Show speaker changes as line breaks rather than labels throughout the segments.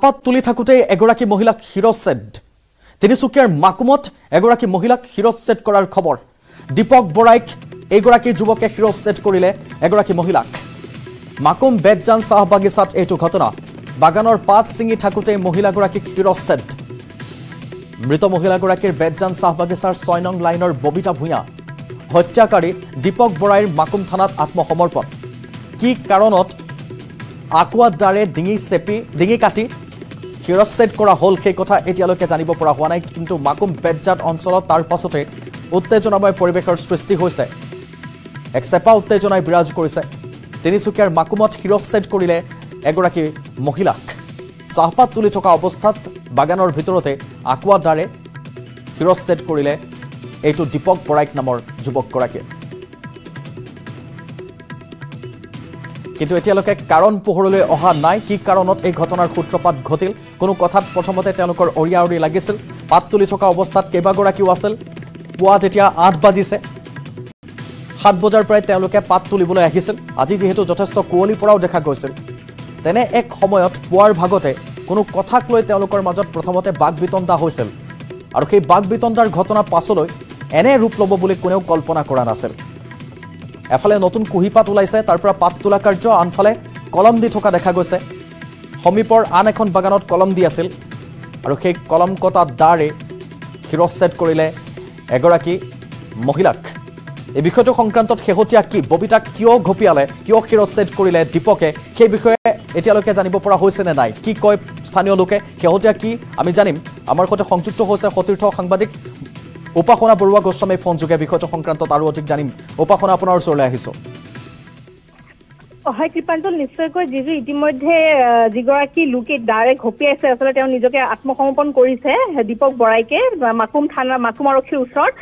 চাহপাত তুলি থাকোঁতেই এগৰাকী মহিলাক শিৰচ্ছেদ তিনিচুকীয়াৰ মাকুমত এগৰাকী মহিলাক শিৰচ্ছেদ কৰাৰ খবৰ। দীপক বৰাইক এইগৰাকী যুৱকে শিৰচ্ছেদ কৰিলে এগৰাকী মহিলাক। মাকুম বেতজান চাহ বাগিচাত এইটো ঘটনা। বাগানৰ পাত ছিঙি থাকোঁতেই মহিলাগৰাকীক শিৰচ্ছেদ মৃত মহিলাগৰাকীৰ বেতজান চাহ বাগিচাৰ ছয় নং লাইনৰ ববিতা ভূঞা। হত্যাকাৰী দীপক বৰাইৰ মাকুম থানাত আত্মসমৰ্পণ। কি কাৰণত? আকুৱাত দাৰে ডিঙি চেপি ডিঙি কাটি শিৰচ্ছেদ কৰা হ'ল সেই কথা এতিয়ালৈকে জানিব পৰা হোৱা নাই। কিন্তু মাকুম বেতজাত অঞ্চলত তাৰ পাছতে উত্তেজনাময় পৰিৱেশৰ সৃষ্টি হৈছে। এক চেপা উত্তেজনাই বিৰাজ কৰিছে। তিনিচুকীয়াৰ মাকুমত শিৰচ্ছেদ কৰিলে এগৰাকী মহিলাক। চাহপাত তুলি থকা অৱস্থাত বাগানৰ ভিতৰতে আকুৱা দাৰে শিৰচ্ছেদ কৰিলে এইটো দীপক বৰাইক নামৰ যুৱকগৰাকীয়ে। কিন্তু এতিয়ালৈকে কাৰণ পোহৰলৈ অহা নাই। কি কাৰণত এই ঘটনাৰ সূত্ৰপাত ঘটিল? কোনো কথাত প্ৰথমতে তেওঁলোকৰ অৰিয়া অৰি লাগিছিল। পাত তুলি থকা অৱস্থাত কেইবাগৰাকীও আছিল। পুৱা তেতিয়া আঠ বাজিছে। সাত বজাৰ পৰাই তেওঁলোকে পাত তুলিবলৈ আহিছিল। আজি যিহেতু যথেষ্ট কুঁৱলী পৰাও দেখা গৈছিল। তেনে এক সময়ত পুৱাৰ ভাগতে কোনো কথাক লৈ তেওঁলোকৰ মাজত প্ৰথমতে বাক বিতণ্ডা হৈছিল। আৰু সেই বাক বিতণ্ডাৰ ঘটনা পাছলৈ এনে ৰূপ ল'ব বুলি কোনেও কল্পনা কৰা নাছিল। এফালে নতুন কুঁহিপাত ওলাইছে তাৰ পৰা পাত তোলা কাৰ্য আনফালে কলম দি থকা দেখা গৈছে। সমীপৰ আন এখন বাগানত কলম দি আছিল আৰু সেই কলম কটা দাৰে শিৰচ্ছেদ কৰিলে এগৰাকী মহিলাক। এই বিষয়টো সংক্ৰান্তত শেহতীয়া কি ববিতাক কিয় ঘপিয়ালে কিয় শিৰচ্ছেদ কৰিলে দীপকে সেই বিষয়ে এতিয়ালৈকে জানিব পৰা হৈছে নে নাই? কি কয় স্থানীয় লোকে? শেহতীয়া কি আমি জানিম। আমাৰ সৈতে সংযুক্ত হৈছে সতীৰ্থ সাংবাদিক উপাসনা বৰুৱা গোস্বামী ফোনযোগে বিষয়টো সংক্ৰান্তত আৰু অধিক জানিম। উপাসনা আপোনাৰ ওচৰলৈ আহিছোঁ।
হয় কৃপাঞ্জল নিশ্চয়কৈ যিটো ইতিমধ্যে যিগৰাকী লোকে দাৰে ঘপিয়াইছে আচলতে তেওঁ নিজকে আত্মসমৰ্পণ কৰিছে দীপক বৰাইকে মাকুম থানা মাকুম আৰক্ষীৰ ওচৰত।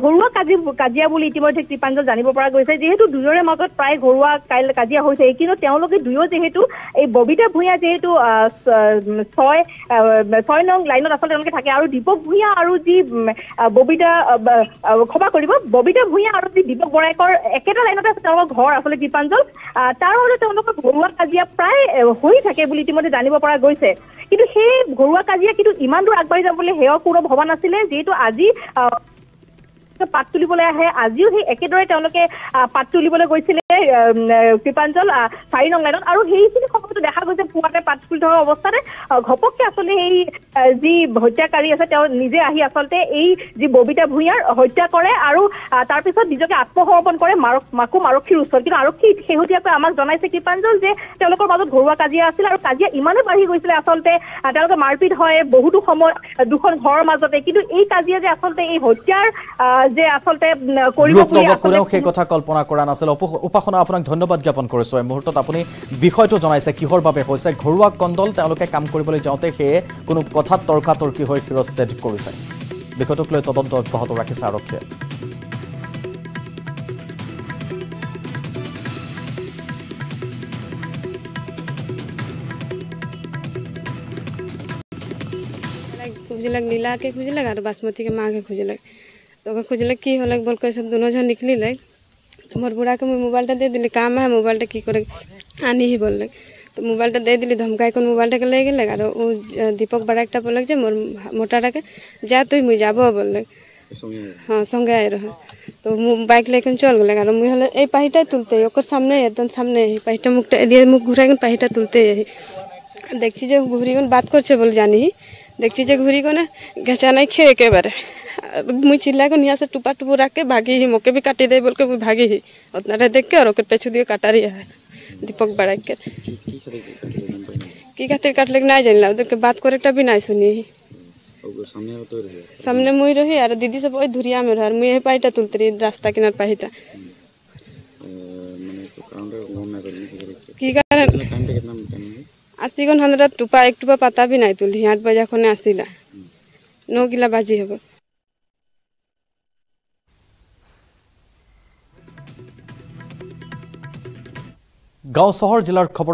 ঘৰুৱা কাজি কাজিয়া বুলি ইতিমধ্যে কৃপাঞ্জল জানিব পৰা গৈছে। যিহেতু দুয়োৰে মাজত প্ৰায় ঘৰুৱা কাইল কাজিয়া হৈছে কিন্তু তেওঁলোকে দুয়ো যিহেতু এই ববিতা ভূঞা যিহেতু ছয় ছয় নং লাইনত আচলতে তেওঁলোকে থাকে আৰু দীপক ভূঞা আৰু যি ববিতা ক্ষমা কৰিব ববিতা ভূঞা আৰু যি দীপক বৰাইকৰ একেটা লাইনতে আছে তেওঁলোকৰ ঘৰ আচলতে কৃপাঞ্জল। আহ, তাৰ বাবে তেওঁলোকৰ ঘৰুৱা কাজিয়া প্ৰায় হৈ থাকে বুলি ইতিমধ্যে জানিব পৰা গৈছে। কিন্তু সেই ঘৰুৱা কাজিয়া কিন্তু ইমান দূৰ আগবাঢ়ি যাব বুলি সেয়াও কোনো ভবা নাছিলে যিহেতু আজি পাত তুলিবলৈ আহে আজিও সেই একেদৰে তেওঁলোকে পাত তুলিবলৈ গৈছিলে। কৃপাঞ্জল চাৰি নং লাইনত আৰু সেইখিনি সময়তো দেখা গৈছে পুৱাতে পাত তুলি থকা অৱস্থাতে ঘপককে আচলতে সেই যি হত্যাকাৰী আছে তেওঁ নিজে আহি আচলতে এই যি ববিতা ভূঞাৰ হত্যা কৰে আৰু তাৰপিছত নিজকে আত্মসমৰ্পণ কৰে মাৰক মাকুম আৰক্ষীৰ ওচৰত। কিন্তু আৰক্ষী শেহতীয়াকৈ আমাক জনাইছে কৃপাঞ্জল যে তেওঁলোকৰ মাজত ঘৰুৱা কাজিয়া আছিল আৰু কাজিয়া ইমানেই বাঢ়ি গৈছিলে আচলতে তেওঁলোকে মাৰপিট হয় বহুতো সময় দুখন ঘৰৰ মাজতে। কিন্তু এই কাজিয়া যে আচলতে এই হত্যাৰ যে আচলতে কৰিব
সেই কথা কল্পনা কৰা নাছিল। উপ- উপাসনা আপোনাক ধন্যবাদ জ্ঞাপন কৰিছোঁ এই মুহূৰ্তত আপুনি বিষয়টো জনাইছে কিহৰ বাবে হৈছে ঘৰুৱা কণ্ডল তেওঁলোকে কাম কৰিবলৈ যাওঁতে সেয়ে কোনো কথাত তৰ্কাতৰ্কি হৈ শিৰচ্ছেদ কৰিছে বিষয়টোক লৈ তদন্ত অব্যাহত ৰাখিছে আৰক্ষীয়ে
खोजलक नीला के खोजलक और बासमती के माँ के खोजलक तो ओकर खोजलक की होलक बोल के सब दोनों जन निकली लग তোমার বুড়াকে মুই মোবাইলটা দিয়ে দিলি কাম হ্যাঁ মোবাইলটা কী করে আনিহি বললে। তো মোবাইলটা দিয়ে দিলি ধমকা এখন মোবাইলটাকে লেগে গেলে আর ও দীপক বাড়া একটা বললে যে মোর মোটাটাকে যা তুই মুই যাব বললে। হ্যাঁ সঙ্গে আয় রহ তো বাইক লেগে চল গেলে আর মুই হলে এই পাহিটাই তুলতে ওর সামনে একদম সামনে এই পাহিটা মুখটা দিয়ে মুখ ঘুরে গেল পাহিটা তুলতে দেখছি যে ঘুরি বাদ করছে বলে জানি দেখছি যে ঘুরি কোনে গেছা নাই খেয়ে একেবারে मुई चिल्ला को निया से टुपा टुपू रख के भागी ही मोके भी काटी दे बोल के मुई भागी ही उतना देख के और ओकर पेछु दियो काटा रही है दीपक बड़ा के की खातिर काटले ना जान ला उधर के बात करेक्टा भी ना सुनी ही सामने मुई रही और दीदी सब ओई धुरिया में रह मुई ए पाईटा तुलतरी रास्ता किनार पाईटा की कारण आसिगन हमरा टुपा एक टुपा पता भी नहीं तुली आठ बजा खने आसिला नौ किला बाजी हेबो
গাঁও চহৰ জিলাৰ খবৰ